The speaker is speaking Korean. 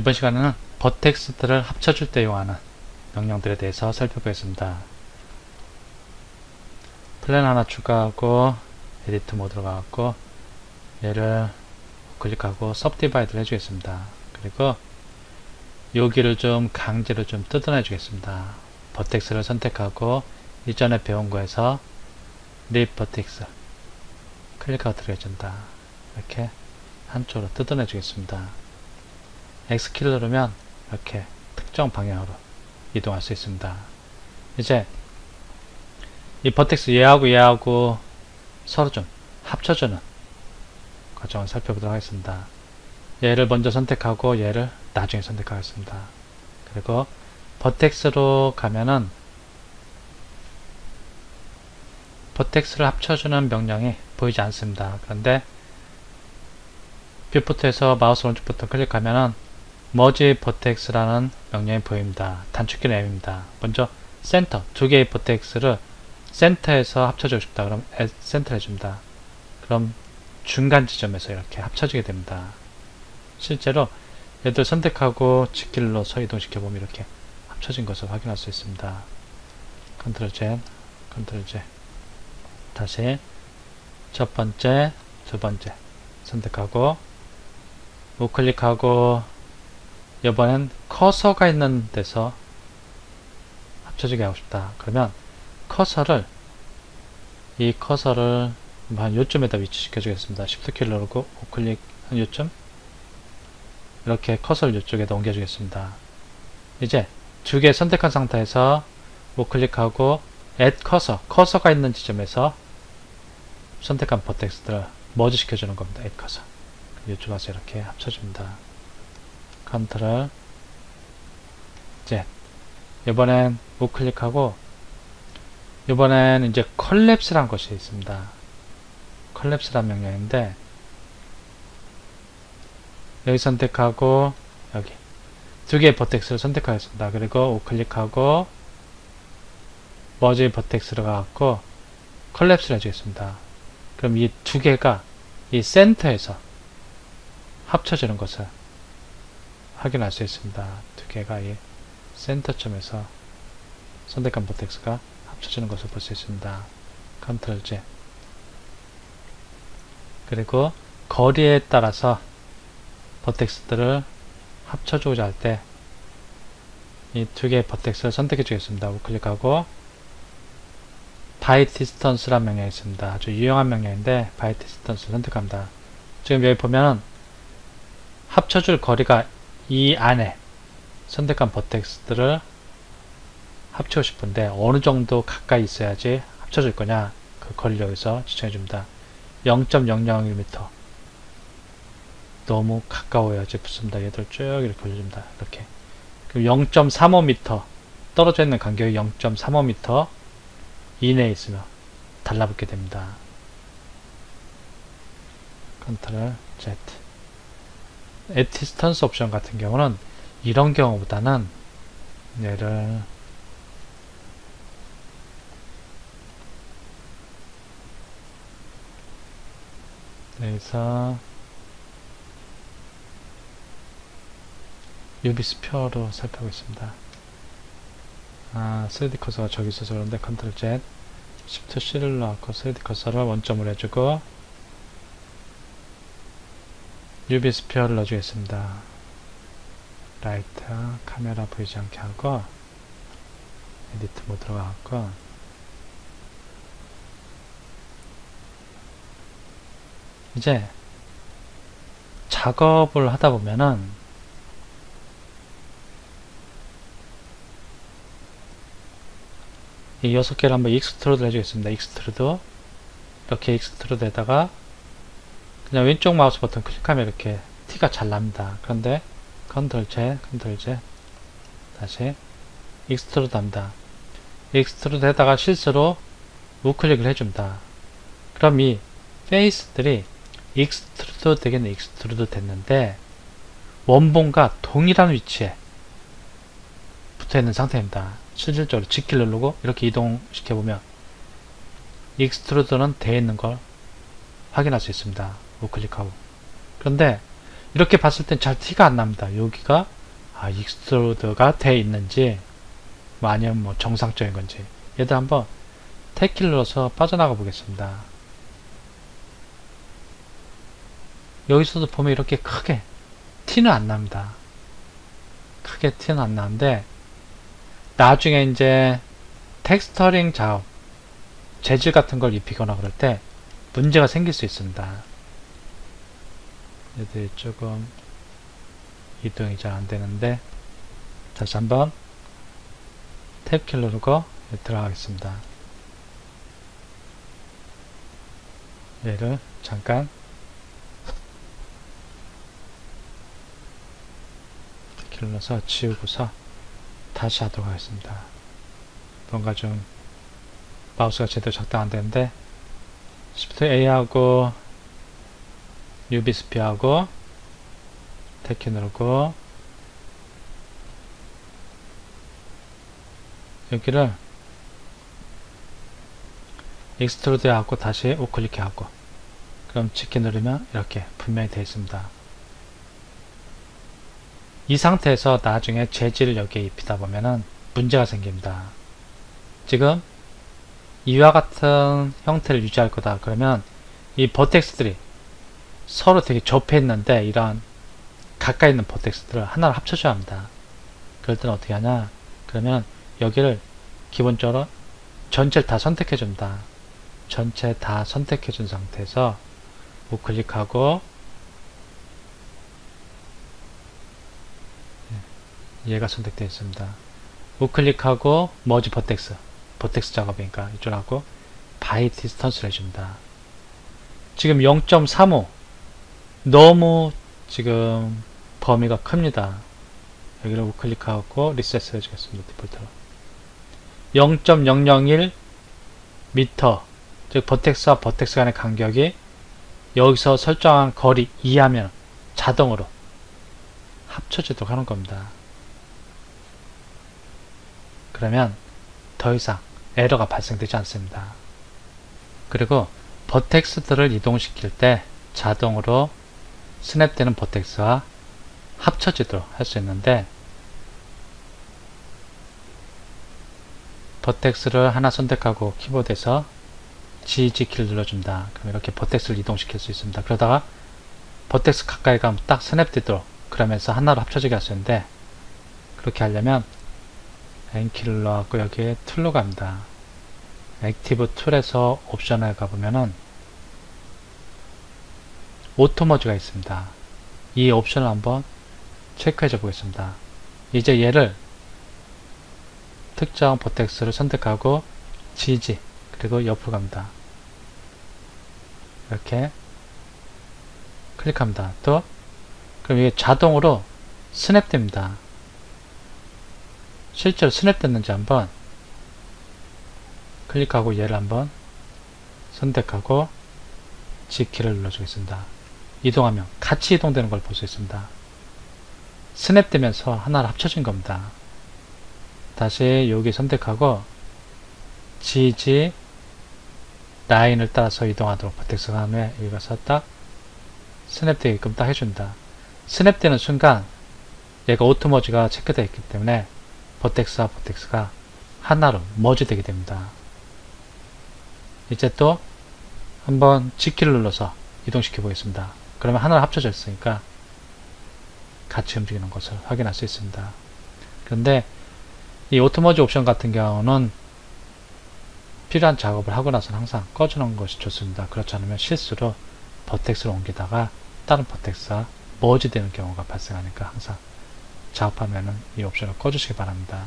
이번 시간에는 버텍스트를 합쳐줄 때 이용하는 명령들에 대해서 살펴보겠습니다. plane 하나 추가하고 edit mode로 가고 얘를 클릭하고 subdivide를 해주겠습니다. 그리고 여기를 좀 강제로 좀 뜯어내 주겠습니다. vertex를 선택하고 이전에 배운 거에서 rip vertex 클릭하고 들어가준다. 이렇게 한쪽으로 뜯어내 주겠습니다. X키를 누르면 이렇게 특정 방향으로 이동할 수 있습니다. 이제 이 버텍스 얘하고 얘하고 서로 좀 합쳐주는 과정을 살펴보도록 하겠습니다. 얘를 먼저 선택하고 얘를 나중에 선택하겠습니다. 그리고 버텍스로 가면은 vertex를 합쳐주는 명령이 보이지 않습니다. 그런데 viewport에서 마우스 오른쪽 버튼 클릭하면은 머지 버텍스라는 명령이 보입니다. 단축키는 M입니다. 먼저 센터 두 개의 vertex를 센터에서 합쳐주고 싶다. 그럼 센터 해줍니다. 그럼 중간 지점에서 이렇게 합쳐지게 됩니다. 실제로 얘들 선택하고 직길 로서 이동시켜 보면 이렇게 합쳐진 것을 확인할 수 있습니다. 컨트롤 Z, 컨트롤 Z. 다시 첫 번째, 두 번째 선택하고 우클릭하고 이번엔 커서가 있는 데서 합쳐지게 하고 싶다. 그러면 커서를 이 커서를 한 요쯤에다 위치시켜 주겠습니다. Shift 키를 누르고 우클릭 한 요쯤 이렇게 커서를 이쪽에다 옮겨 주겠습니다. 이제 두 개 선택한 상태에서 우클릭하고 at cursor 커서가 있는 지점에서 선택한 버텍스들을 머지 시켜주는 겁니다. at cursor 이쪽 와서 이렇게 합쳐줍니다. 컨트롤 Z 이번엔 우클릭하고 이번엔 이제 collapse란 것이 있습니다. collapse란 명령인데 여기 선택하고 여기 두 개의 vertex를 선택하겠습니다. 그리고 우클릭하고 머지 버텍스로 가갖고 collapse를 해주겠습니다. 그럼 이 두 개가 이 센터에서 합쳐지는 것을 확인할 수 있습니다. 두 개가 이 센터점에서 선택한 vertex가 합쳐지는 것을 볼 수 있습니다. 컨트롤 Z 그리고 거리에 따라서 버텍스들을 합쳐주고자 할 때 이 두 개의 버텍스를 선택해 주겠습니다. 우클릭하고 by distance란 명령이 있습니다. 아주 유용한 명령인데 by distance를 선택합니다. 지금 여기 보면 합쳐줄 거리가 이 안에 선택한 버텍스들을 합치고 싶은데 어느 정도 가까이 있어야지 합쳐질 거냐 그 거리를 여기서 지정해 줍니다. 0.001m 너무 가까워야지 붙습니다. 얘들 쭉 이렇게 올려줍니다. 이렇게 0.35m 떨어져 있는 간격이 0.35m 이내에 있으면 달라붙게 됩니다. 컨트롤 Z at distance 옵션 같은 경우는 이런 경우보다는 얘를 여기서 UV sphere로 살펴보겠습니다. 아, 3D 커서가 저기 있어서 그런데 컨트롤 Z Shift C를 누르고 3D 커서를 원점으로 해주고 UV sphere를 넣어주겠습니다. 라이트 카메라 보이지 않게 하고 edit mode로 가고 이제 작업을 하다 보면은 이 여섯 개를 한번 extrude 해주겠습니다. extrude 이렇게 extrude에다가 그냥 왼쪽 마우스 버튼 클릭하면 이렇게 티가 잘 납니다. 그런데 컨트롤 Z, 컨트롤 Z 다시 extrude 합니다. extrude 에다가 실수로 우클릭을 해줍니다. 그럼 이 face들이 extrude 되겠네 extrude 됐는데 원본과 동일한 위치에 붙어있는 상태입니다. 실질적으로 G킬 누르고 이렇게 이동시켜보면 extrude는 되어 있는 걸 확인할 수 있습니다. 우클릭하고 그런데 이렇게 봤을 땐 잘 티가 안 납니다. 여기가 아, extrude가 돼 있는지 뭐 아니면 뭐 정상적인 건지 얘들 한번 Tab키를 눌러서 빠져나가 보겠습니다. 여기서도 보면 이렇게 크게 티는 안 납니다. 크게 티는 안 나는데 나중에 이제 텍스터링 작업 재질 같은 걸 입히거나 그럴 때 문제가 생길 수 있습니다. 얘들이 조금 이동이 잘 안되는데 다시 한번 탭키 누르고 들어가겠습니다. 얘를 잠깐 눌러서 지우고서 다시 하도록 하겠습니다. 뭔가 좀 마우스가 제대로 작동 안되는데 Shift A하고 UBSP하고 탭키 누르고 여기를 extrude 하고 다시 우클릭해 하고 그럼 G키 누르면 이렇게 분명히 되어 있습니다. 이 상태에서 나중에 재질을 여기에 입히다 보면은 문제가 생깁니다. 지금 이와 같은 형태를 유지할 거다 그러면 이 버텍스들이 서로 되게 접해 있는데 이런 가까이 있는 버텍스들을 하나로 합쳐줘야 합니다. 그럴 때는 어떻게 하냐 그러면 여기를 기본적으로 전체를 다 선택해 줍니다. 전체 다 선택해 준 상태에서 우클릭하고 네, 얘가 선택되어 있습니다. 우클릭하고 merge vertices vertex 작업이니까 이쪽하고 by distance를 해줍니다. 지금 0.35 너무 지금 범위가 큽니다. 여기를 우클릭하고 리셋을 해주겠습니다. 디폴트로 0.001 미터 즉 버텍스와 버텍스 간의 간격이 여기서 설정한 거리 이하면 자동으로 합쳐지도록 하는 겁니다. 그러면 더 이상 에러가 발생되지 않습니다. 그리고 vertex들을 이동시킬 때 자동으로 snap되는 vertex와 합쳐지도록 할 수 있는데 vertex를 하나 선택하고 키보드에서 GG 키를 눌러줍니다. 그럼 이렇게 vertex를 이동시킬 수 있습니다. 그러다가 vertex 가까이 가면 딱 snap되도록 그러면서 하나로 합쳐지게 할 수 있는데 그렇게 하려면 N키를 눌러갖고 여기에 tool로 갑니다. active tool에서 옵션을 가보면은 auto merge가 있습니다. 이 옵션을 한번 체크해 줘 보겠습니다. 이제 얘를 특정 버텍스를 선택하고 GG 그리고 옆으로 갑니다. 이렇게 클릭합니다. 또 그럼 이게 자동으로 스냅됩니다. 실제로 스냅됐는지 한번 클릭하고 얘를 한번 선택하고 G키를 눌러주겠습니다. 이동하면 같이 이동되는 걸 볼 수 있습니다. snap되면서 하나를 합쳐진 겁니다. 다시 여기 선택하고 GG 라인을 따라서 이동하도록 vertex 다음에 여기 가서 딱 snap되게끔 딱 해준다. snap되는 순간 얘가 auto merge가 체크되어 있기 때문에 버텍스와 버텍스가 하나로 merge되게 됩니다. 이제 또 한번 G키를 눌러서 이동시켜 보겠습니다. 그러면 하나로 합쳐져 있으니까 같이 움직이는 것을 확인할 수 있습니다. 그런데 이 오토머지 옵션 같은 경우는 필요한 작업을 하고 나서는 항상 꺼주는 것이 좋습니다. 그렇지 않으면 실수로 버텍스를 옮기다가 다른 버텍스와 머지되는 경우가 발생하니까 항상 작업하면 이 옵션을 꺼주시기 바랍니다.